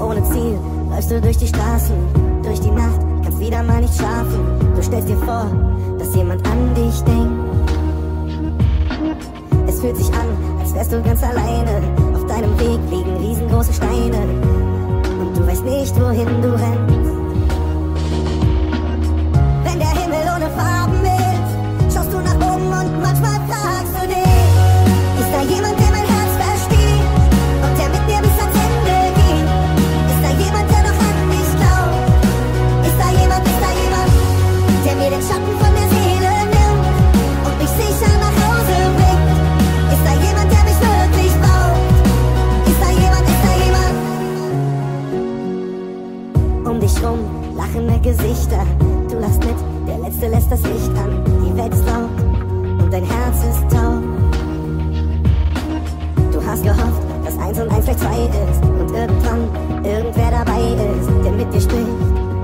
ohne Ziel läufst du durch die Straßen, durch die Nacht, kannst wieder mal nicht schlafen. Du stellst dir vor, dass jemand an dich denkt. Es fühlt sich an, als wärst du ganz alleine. Auf deinem Weg liegen riesengroße Steine. Und du weißt nicht, wohin du rennst. Augen, lachende Gesichter. Du lachst mit, der Letzte lässt das Licht an. Die Welt ist laut und dein Herz ist taub. Du hast gehofft, dass eins und eins gleich zwei ist. Und irgendwann irgendwer dabei ist, der mit dir spricht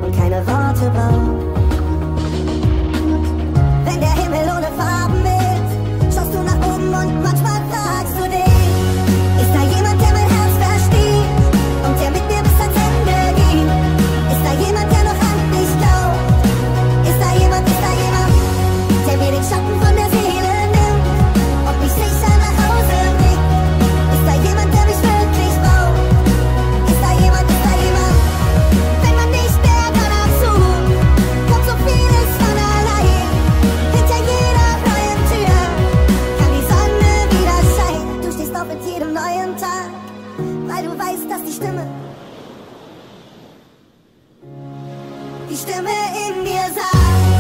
und keine Worte braucht. İşte me in yazar.